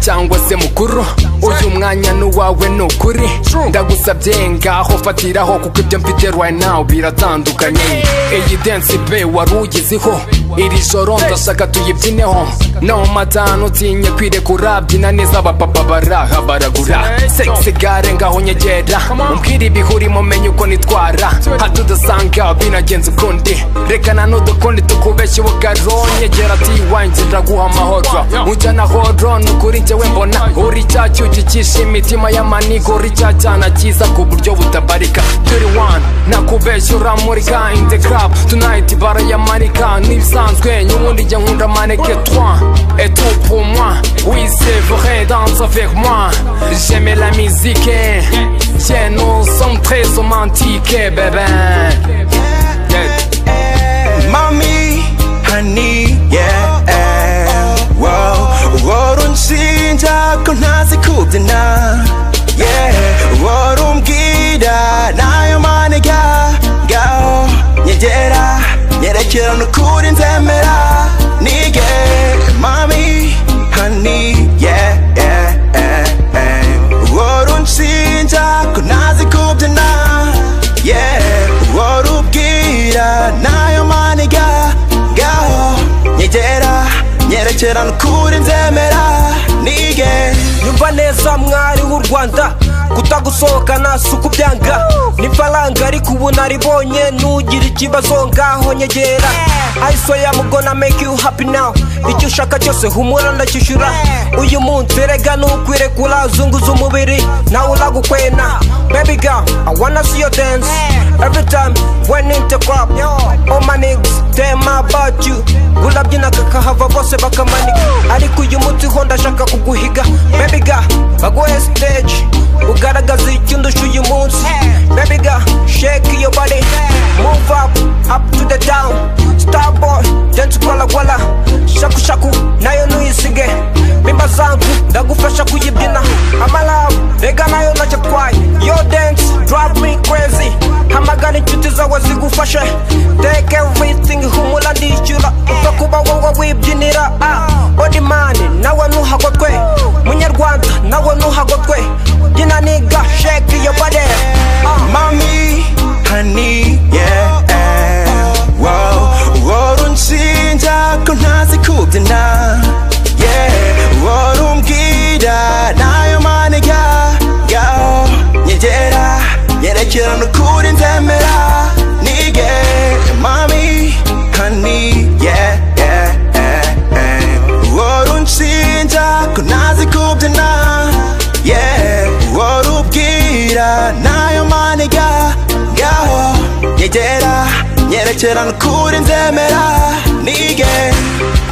cyangwa se mukuru. Uyu mwanya n'uwawe ni ukuri. Ndagusabye ngaho fatiraho kuko ibyo mfite right now biratandukanye. Iyi dance be wari uyiziho. Iri joro ndashaka tuyibyineho. No matanu utinye kwirekura byina neza abapapa baraha baragura. Sexy gare ngaho nyegera. Umbwira ibihurimo menye uko nitwara. Hato udasanga binagenze ukundi rekana n'udukundi tukubeshya ubugaro nyegera wanjye ndaguha amahoro? Ujyana horo ni ukuri njyewe mbona. Uri cya cyuki cyishe imitima y'amanigo uri cya cyana cyiza ku buryo butabarika. Turi one nakubeshya uramurika. In the club tonight barayamanika n'ibisanzwe n'ubundi njya nkunda maneke. Toi et tout pour moi. Oui c'est vrai danse avec moi. J'aime la musique yeah nous sommes très romantiques bébé yeah. Mommy, honey, yeah, wow. 워룬신자 꺼나지 쿠드나, yeah. 워룸기다 나요만의 가, 가오. 예제라, 예래키라 누구린 셈메라, 니게. kera n'ukuri nzemera nige. Nyumva neza mwari w'u rwanda kutagusohokana si ukubyanga n'ifaranga ariko ubu naribonye ntugire ikibazo ngaho nyegera. Ayiso ya mugona make you happy now. Icyo ushaka cyose humura ndakishyura. Uyu munsi rega ntukwirekura zunguza umubiri nawe uragukwena. Baby girl i wanna see your dance. Every time about you. Urabyina kakahava bose bakamanika ariko uyu munsi ho ndashaka kuguhiga girl baguhe stage. Ugaragaza icyo ndusha uyu munsi girl shake your body. Move up up to the down. Star boy dance gwala gwala. Shaku shaku nayo nuyisige mimba zangu ndagufasha kuyibyina amalabu rega nayo nacyo twaye yo dance drive me crazy. Hamagara inshuti zawe zigufashe get on the cool and damn it I need yeah mommy honey yeah yeah yeah yeah 월운 진짜 끝나지 굽드나 yeah 월уп기라 나여만이가 가워 얘들아 얘네처럼 cool and damn it I need yeah